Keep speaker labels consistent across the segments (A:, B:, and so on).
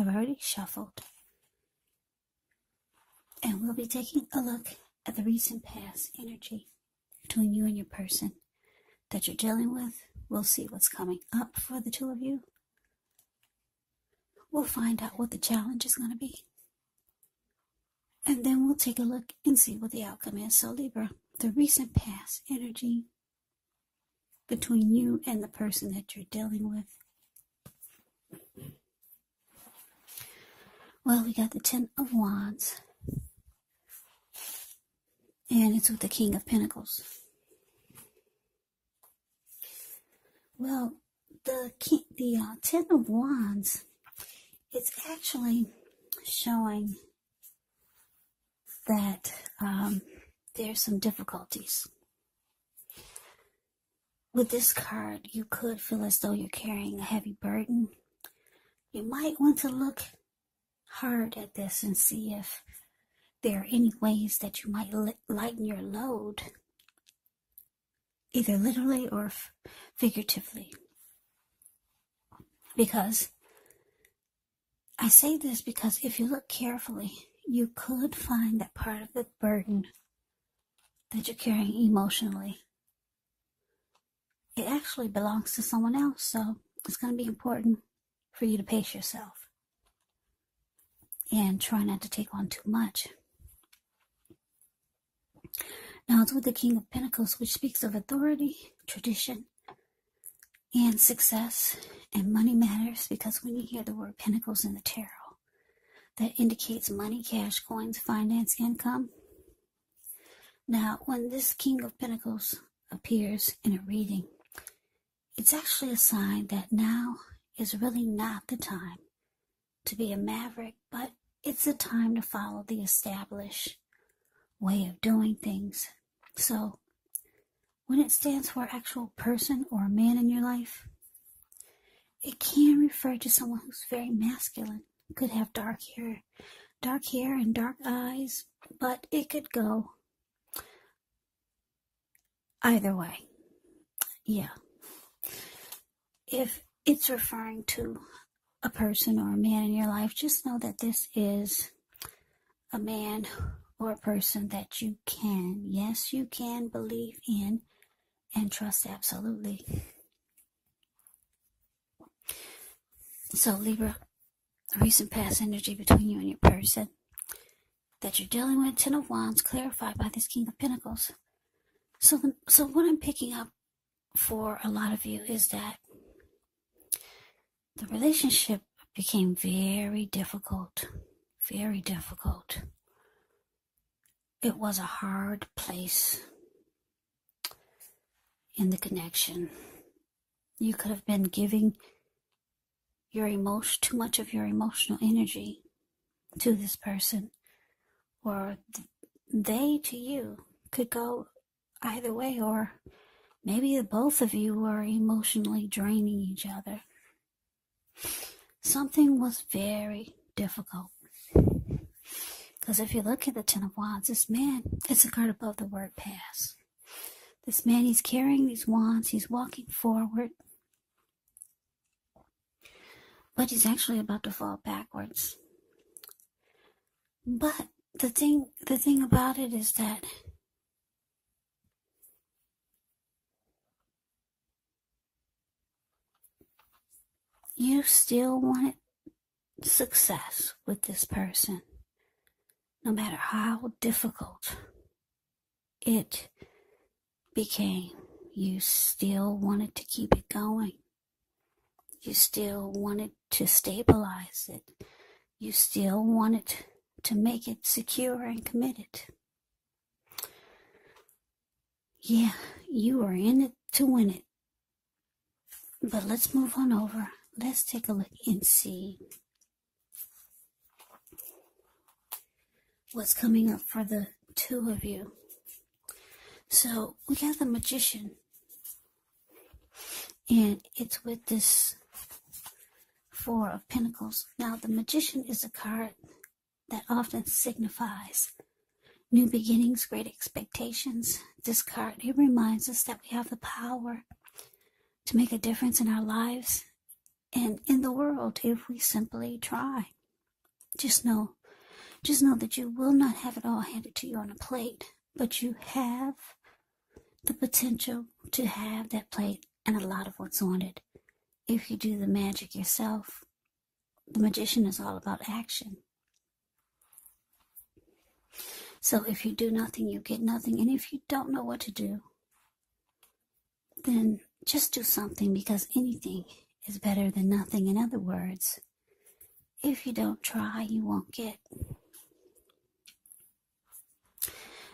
A: I've already shuffled. And we'll be taking a look at the recent past energy between you and your person that you're dealing with. We'll see what's coming up for the two of you. We'll find out what the challenge is going to be. And then we'll take a look and see what the outcome is. So, Libra, the recent past energy between you and the person that you're dealing with. Well, we got the Ten of Wands. And it's with the King of Pentacles. Well, the king, the uh, Ten of Wands, it's actually showing that um, there's some difficulties. With this card, you could feel as though you're carrying a heavy burden. You might want to look hard at this and see if there are any ways that you might lighten your load, either literally or figuratively. Because I say this because if you look carefully, you could find that part of the burden that you're carrying emotionally it actually belongs to someone else. So it's going to be important for you to pace yourself and try not to take on too much. Now it's with the King of Pentacles, which speaks of authority, tradition, and success and money matters because when you hear the word pentacles in the tarot, that indicates money, cash, coins, finance, income. Now, when this King of Pentacles appears in a reading, it's actually a sign that now is really not the time to be a maverick, but it's a time to follow the established way of doing things. So, when it stands for actual person or a man in your life, it can refer to someone who's very masculine, could have dark hair, dark hair and dark eyes, but it could go either way. Yeah if it's referring to a person or a man in your life, just know that this is a man or a person that you can, yes, you can believe in and trust absolutely. So, Libra, recent past energy between you and your person that you're dealing with, Ten of Wands, clarified by this King of Pentacles. So, the, so what I'm picking up for a lot of you is that the relationship became very difficult, very difficult. It was a hard place in the connection. You could have been giving your emotion too much of your emotional energy to this person or they to you could go either way or maybe the both of you were emotionally draining each other something was very difficult. Because if you look at the Ten of Wands, this man, it's a card above the word pass. This man, he's carrying these wands, he's walking forward, but he's actually about to fall backwards. But the thing, the thing about it is that you still wanted success with this person, no matter how difficult it became, you still wanted to keep it going. You still wanted to stabilize it. You still wanted to make it secure and committed. Yeah, you are in it to win it. But let's move on over let's take a look and see what's coming up for the two of you. So we got the magician, and it's with this Four of Pentacles. Now, the magician is a card that often signifies new beginnings, great expectations. This card, it reminds us that we have the power to make a difference in our lives and in the world if we simply try. Just know, just know that you will not have it all handed to you on a plate, but you have the potential to have that plate and a lot of what's on it. If you do the magic yourself, the magician is all about action. So if you do nothing, you get nothing. And if you don't know what to do, then just do something because anything is better than nothing. In other words, if you don't try, you won't get.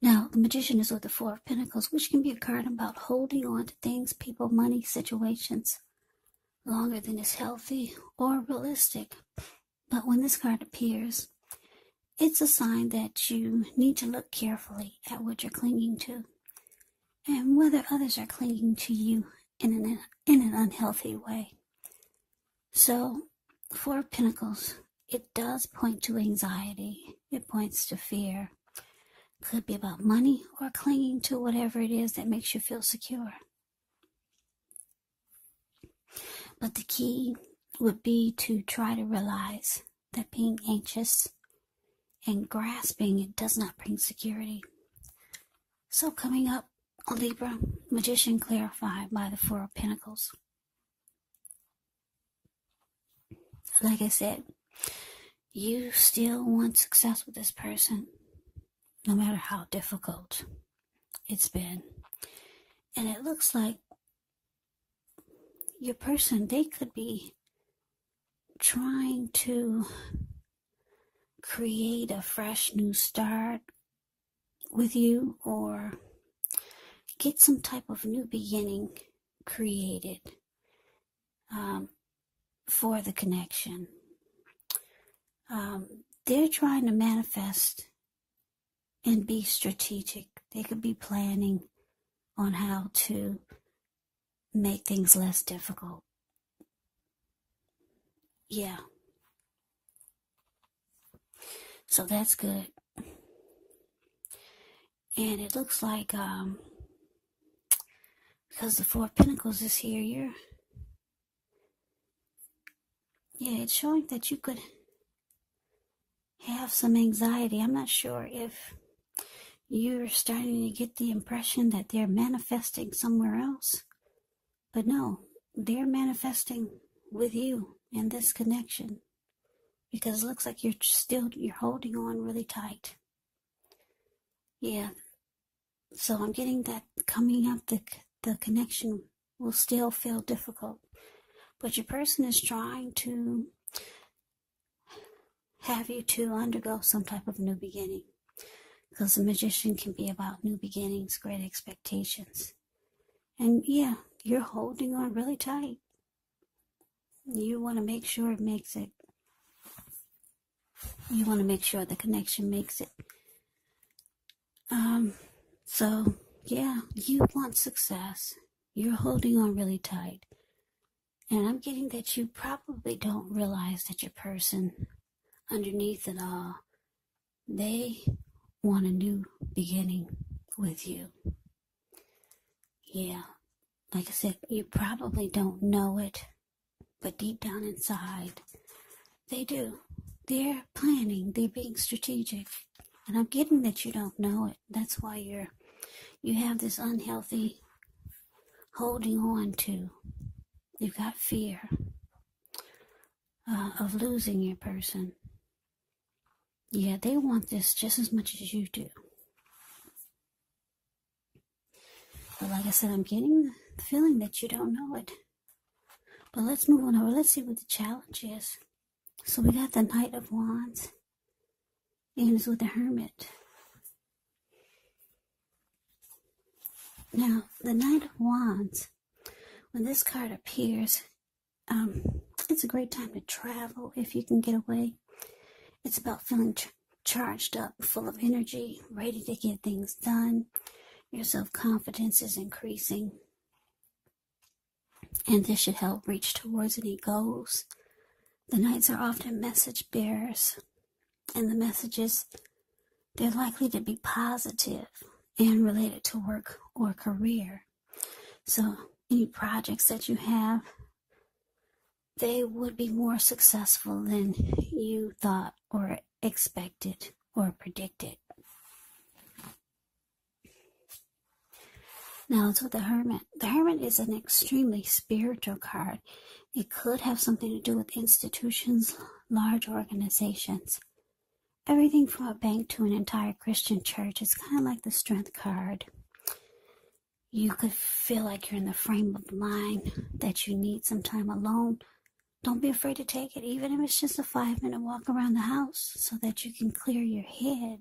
A: Now, the magician is with the Four of Pentacles, which can be a card about holding on to things, people, money, situations longer than is healthy or realistic. But when this card appears, it's a sign that you need to look carefully at what you're clinging to and whether others are clinging to you in an, in an unhealthy way. So, Four Pentacles, it does point to anxiety, it points to fear. Could be about money or clinging to whatever it is that makes you feel secure. But the key would be to try to realize that being anxious and grasping it does not bring security. So, coming up, Libra, Magician clarified by the Four of Pentacles. Like I said, you still want success with this person, no matter how difficult it's been. And it looks like your person, they could be trying to create a fresh new start with you or get some type of new beginning created um, for the connection. Um, they're trying to manifest and be strategic. They could be planning on how to make things less difficult. Yeah. So that's good. And it looks like, um, because the Four of Pentacles is here, you're, yeah, it's showing that you could have some anxiety. I'm not sure if you're starting to get the impression that they're manifesting somewhere else. But no, they're manifesting with you in this connection because it looks like you're still you're holding on really tight. Yeah. So I'm getting that coming up the the connection will still feel difficult. But your person is trying to have you to undergo some type of new beginning. Because the magician can be about new beginnings, great expectations. And yeah, you're holding on really tight. You want to make sure it makes it. You want to make sure the connection makes it. Um, so yeah, you want success. You're holding on really tight. And I'm getting that you probably don't realize that your person underneath it all, they want a new beginning with you. Yeah, like I said, you probably don't know it, but deep down inside, they do. They're planning, they're being strategic. And I'm getting that you don't know it. That's why you're you have this unhealthy holding on to. You've got fear uh, of losing your person. Yeah, they want this just as much as you do. But like I said, I'm getting the feeling that you don't know it. But let's move on over. Let's see what the challenge is. So we got the Knight of Wands. And it's with the Hermit. Now, the Knight of Wands, when this card appears, um, it's a great time to travel if you can get away. It's about feeling ch- charged up, full of energy, ready to get things done. Your self confidence is increasing. And this should help reach towards any goals. The knights are often message bearers, and the messages, they're likely to be positive and related to work or career. So, any projects that you have, they would be more successful than you thought or expected or predicted. Now, it's with the Hermit. The Hermit is an extremely spiritual card. It could have something to do with institutions, large organizations. Everything from a bank to an entire Christian church is kind of like the Strength card. You could feel like you're in the frame of mind that you need some time alone don't be afraid to take it, even if it's just a five minute walk around the house so that you can clear your head.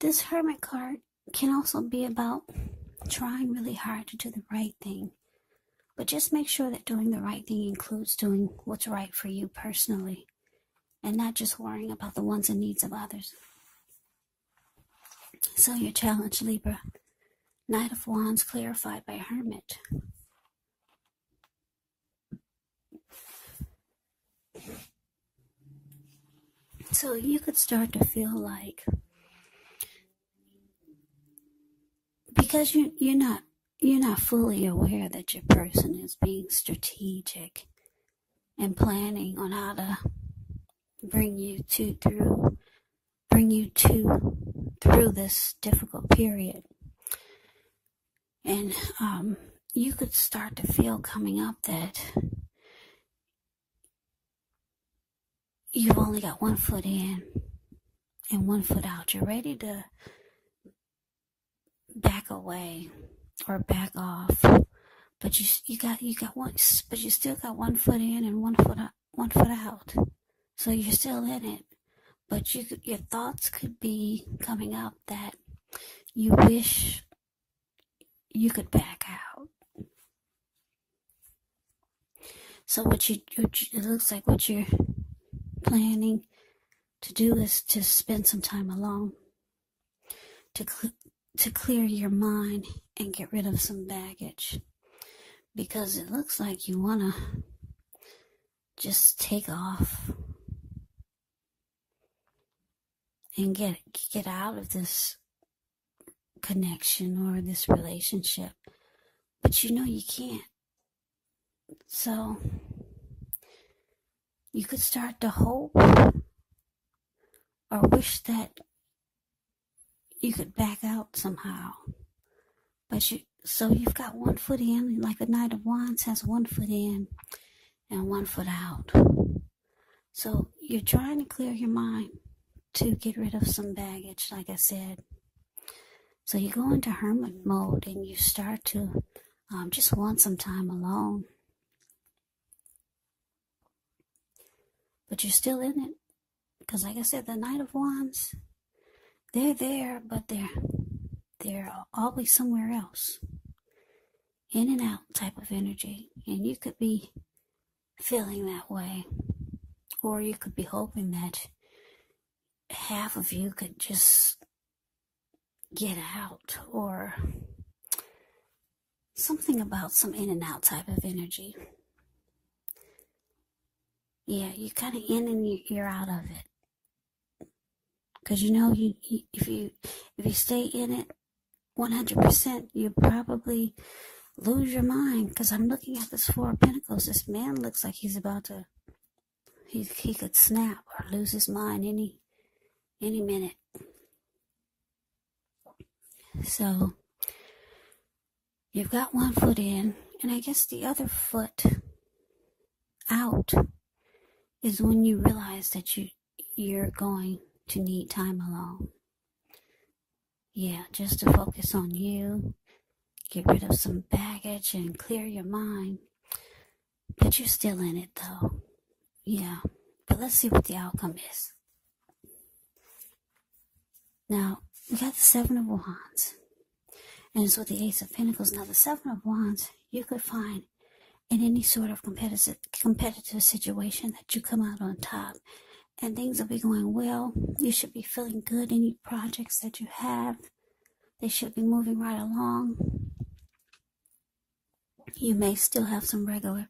A: This hermit card can also be about trying really hard to do the right thing. But just make sure that doing the right thing includes doing what's right for you personally and not just worrying about the wants and needs of others. So, your challenge, Libra Knight of Wands clarified by Hermit. So you could start to feel like because you you're not you're not fully aware that your person is being strategic and planning on how to bring you to through bring you to through this difficult period and um, you could start to feel coming up that you've only got one foot in and one foot out. You're ready to back away or back off, but you you got you got one, but you still got one foot in and one foot out, one foot out. So you're still in it, but you your thoughts could be coming up that you wish you could back out. So what you it looks like what you're planning to do is to spend some time alone to cl- to clear your mind and get rid of some baggage because it looks like you want to just take off and get get out of this connection or this relationship but you know you can't so you could start to hope or wish that you could back out somehow. But you, so you've got one foot in, like the Knight of Wands has one foot in and one foot out. So you're trying to clear your mind to get rid of some baggage, like I said. So you go into hermit mode and you start to um, just want some time alone. but you're still in it. Because, like I said, the Knight of Wands, they're there, but they're they're always somewhere else, in and out type of energy, and you could be feeling that way, or you could be hoping that half of you could just get out, or something about some in and out type of energy. Yeah, you're kind of in and you're out of it. Cause you know, you, you if you if you stay in it 100%, you probably lose your mind. Cause I'm looking at this Four of Pentacles. This man looks like he's about to he he could snap or lose his mind any any minute. So you've got one foot in, and I guess the other foot out is when you realize that you you're going to need time alone. Yeah, just to focus on you, get rid of some baggage and clear your mind. But you're still in it though. Yeah. But let's see what the outcome is. Now, we got the Seven of Wands. And it's with the Ace of Pentacles. Now, the Seven of Wands, you could find in any sort of competitive competitive situation that you come out on top and things will be going well. You should be feeling good. Any projects that you have, they should be moving right along. You may still have some regular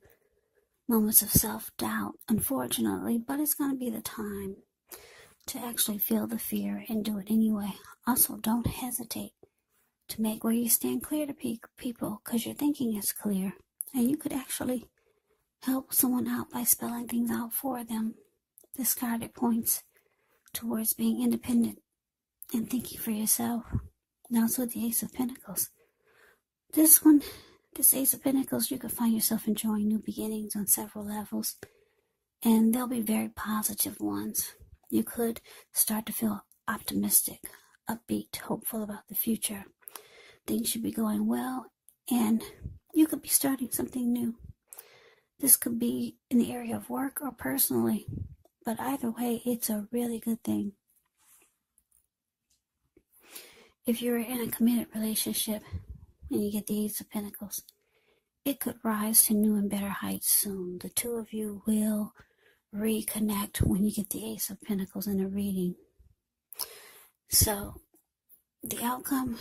A: moments of self doubt, unfortunately, but it's going to be the time to actually feel the fear and do it anyway. Also, don't hesitate to make where you stand clear to pe- people because your thinking is clear and you could actually help someone out by spelling things out for them. This card points towards being independent and thinking for yourself. Now it's with the Ace of Pentacles. This one, this Ace of Pentacles, you could find yourself enjoying new beginnings on several levels, and they'll be very positive ones. You could start to feel optimistic, upbeat, hopeful about the future. Things should be going well, and you could be starting something new. This could be in the area of work or personally, but either way, it's a really good thing. If you're in a committed relationship and you get the Ace of Pentacles, it could rise to new and better heights soon. The two of you will reconnect when you get the Ace of Pentacles in a reading. So, the outcome,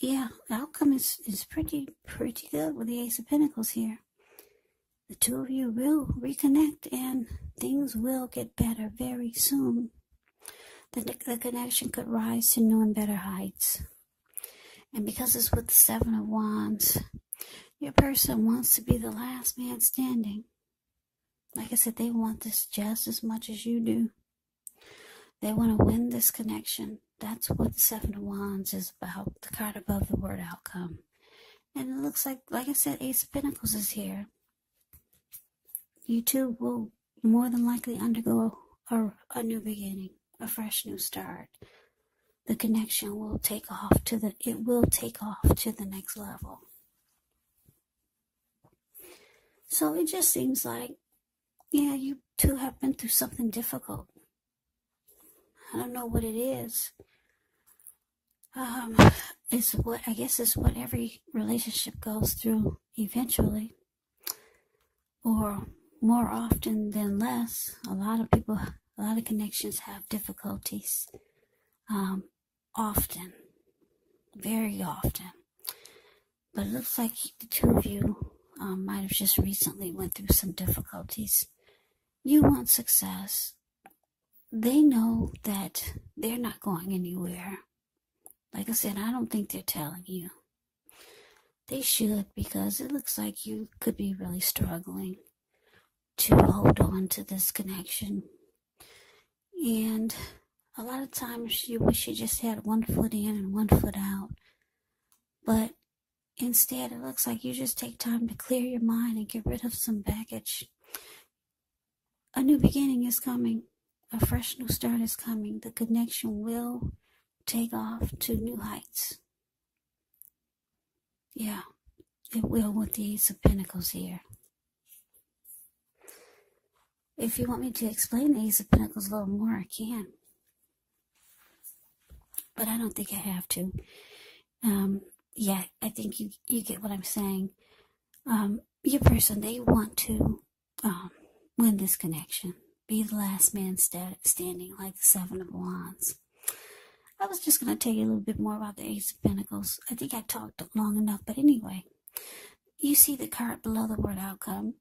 A: yeah, the outcome is, is pretty, pretty good with the Ace of Pentacles here. The two of you will reconnect and things will get better very soon. The, the connection could rise to new and better heights. And because it's with the Seven of Wands, your person wants to be the last man standing. Like I said, they want this just as much as you do. They want to win this connection. That's what the Seven of Wands is about, the card above the word outcome. And it looks like, like I said, Ace of Pentacles is here. You two will more than likely undergo a, a new beginning, a fresh new start. The connection will take off to the, it will take off to the next level. So it just seems like, yeah, you two have been through something difficult. I don't know what it is. Um, it's what I guess it's what every relationship goes through eventually, or more often than less. A lot of people, a lot of connections have difficulties. Um, often, very often. But it looks like the two of you um, might have just recently went through some difficulties. You want success. They know that they're not going anywhere. Like I said, I don't think they're telling you. They should because it looks like you could be really struggling to hold on to this connection. And a lot of times you wish you just had one foot in and one foot out. But Instead, it looks like you just take time to clear your mind and get rid of some baggage. A new beginning is coming. A fresh new start is coming. The connection will take off to new heights. Yeah, it will with the Ace of Pentacles here. If you want me to explain the Ace of Pentacles a little more, I can. But I don't think I have to. Um, yeah, I think you you get what I'm saying. Um, your person they want to um, win this connection, be the last man st- standing, like the Seven of Wands. I was just going to tell you a little bit more about the Ace of Pentacles. I think I talked long enough, but anyway, you see the card below the word outcome.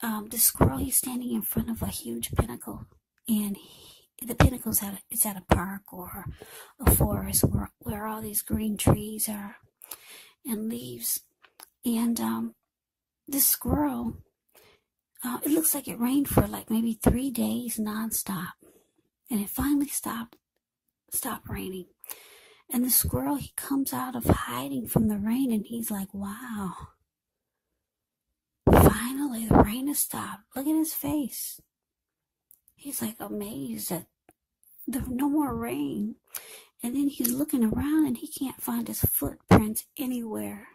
A: Um, the squirrel, he's standing in front of a huge pinnacle, and he, the a, it's at a park or a forest where, where all these green trees are and leaves. And um, this squirrel, uh, it looks like it rained for like maybe three days nonstop, and it finally stopped stopped raining. And the squirrel, he comes out of hiding from the rain, and he's like, "Wow." Finally, the rain has stopped. Look at his face. He's like amazed that there's no more rain. And then he's looking around and he can't find his footprints anywhere.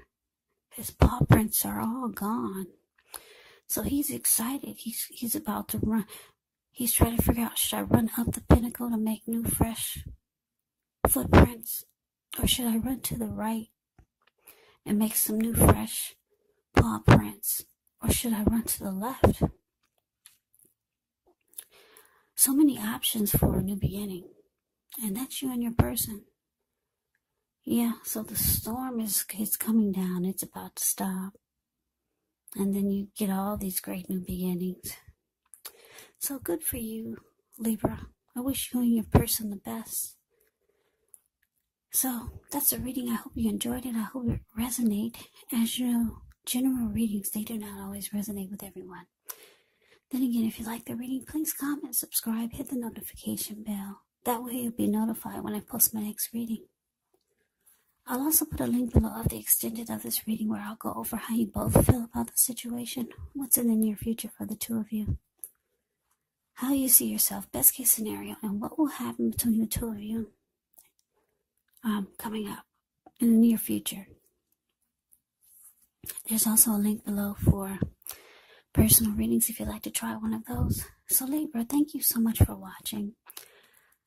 A: His paw prints are all gone. So he's excited. He's he's about to run. He's trying to figure out should I run up the pinnacle to make new fresh footprints or should I run to the right and make some new fresh paw prints or should I run to the left? So many options for a new beginning. And that's you and your person. Yeah, so the storm is is coming down. It's about to stop. And then you get all these great new beginnings. So good for you, Libra. I wish you and your person the best. So that's a reading. I hope you enjoyed it. I hope it resonated. As you know, general readings, they do not always resonate with everyone. Then again, if you like the reading, please comment, subscribe, hit the notification bell. That way you'll be notified when I post my next reading. I'll also put a link below of the extended of this reading where I'll go over how you both feel about the situation, what's in the near future for the two of you, how you see yourself, best case scenario, and what will happen between the two of you um, coming up in the near future. There's also a link below for personal readings if you'd like to try one of those. So, Libra, thank you so much for watching.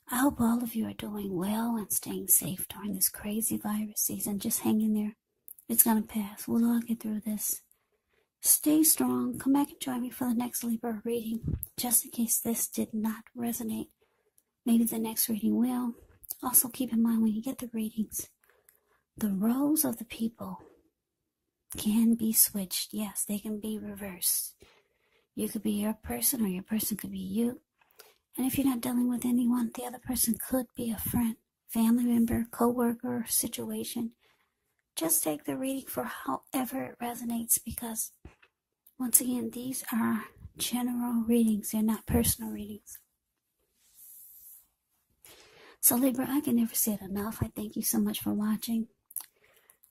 A: I hope all of you are doing well and staying safe during this crazy virus season. Just hang in there. It's going to pass. We'll all get through this. Stay strong. Come back and join me for the next Libra reading, just in case this did not resonate. Maybe the next reading will. Also, keep in mind when you get the readings, the roles of the people can be switched. Yes, they can be reversed. You could be your person, or your person could be you. And if you're not dealing with anyone, the other person could be a friend, family member, co-worker, situation. Just take the reading for however it resonates because once again, these are general readings. They're not personal readings. So Libra, I can never say it enough. I thank you so much for watching.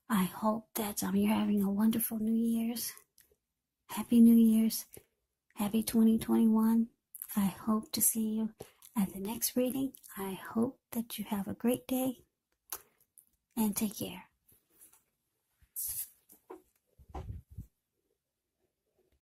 A: I hope that um, you're having a wonderful New Year's. Happy New Year's. Happy 2021. I hope to see you at the next reading. I hope that you have a great day and take care.